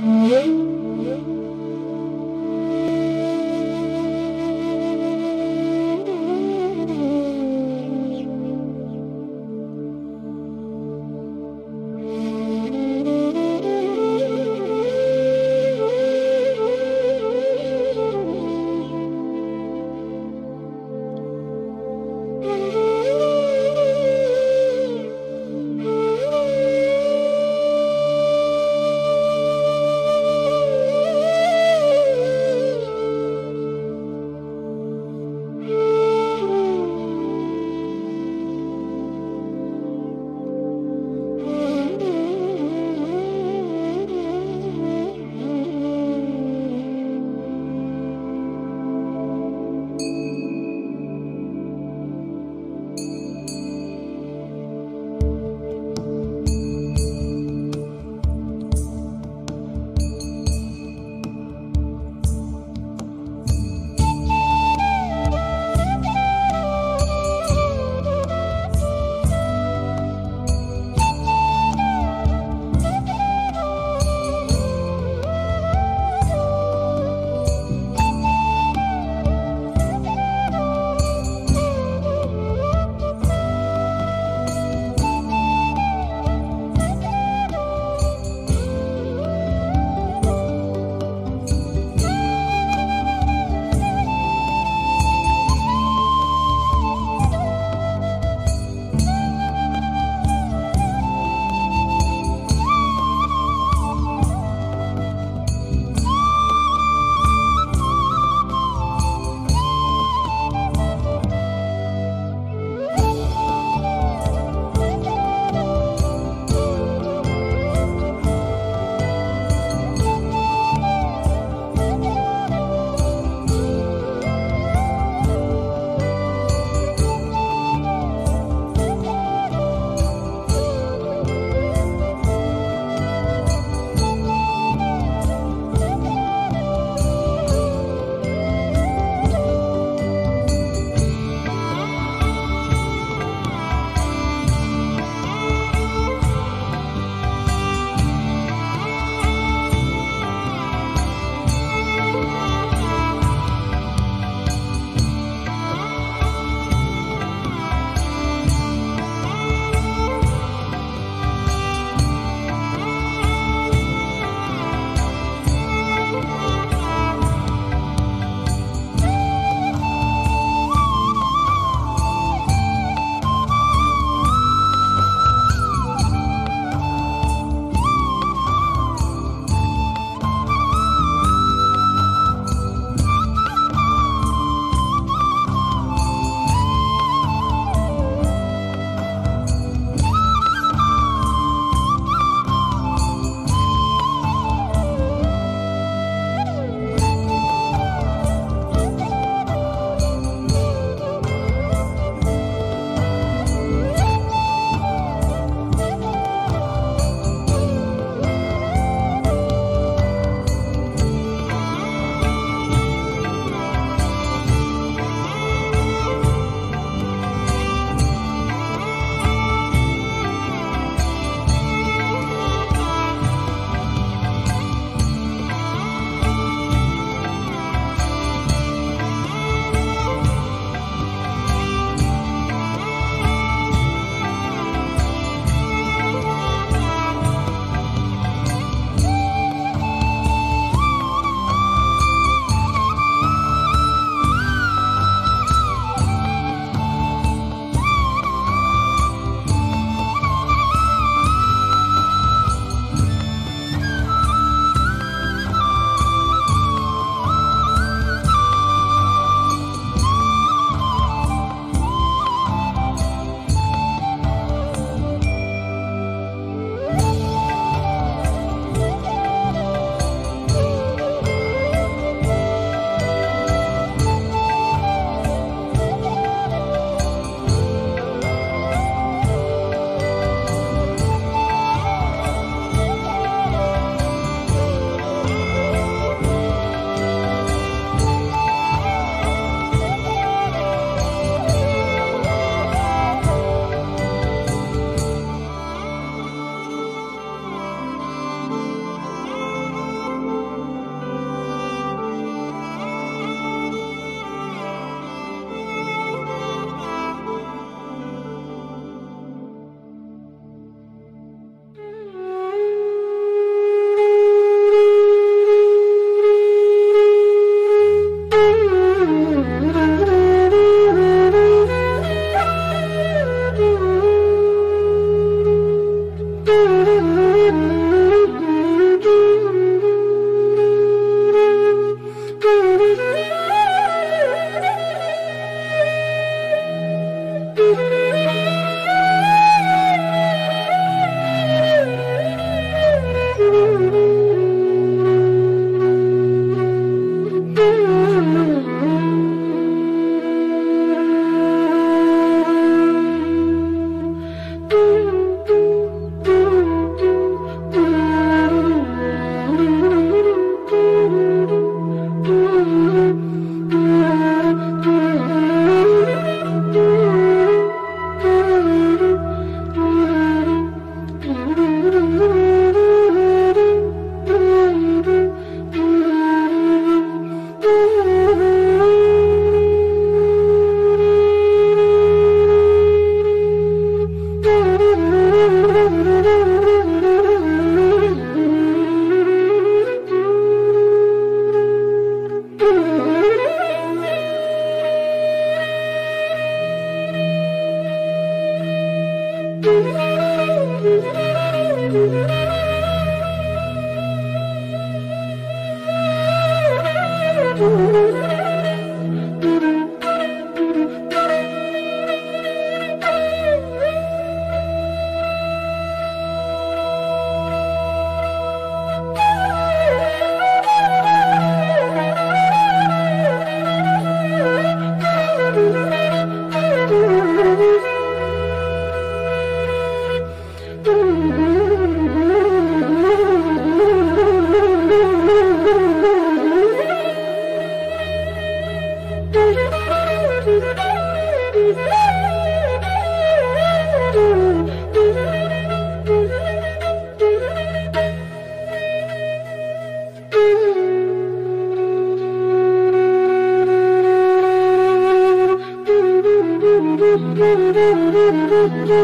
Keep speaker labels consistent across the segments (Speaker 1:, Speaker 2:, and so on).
Speaker 1: Música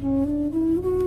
Speaker 1: Mm-hmm.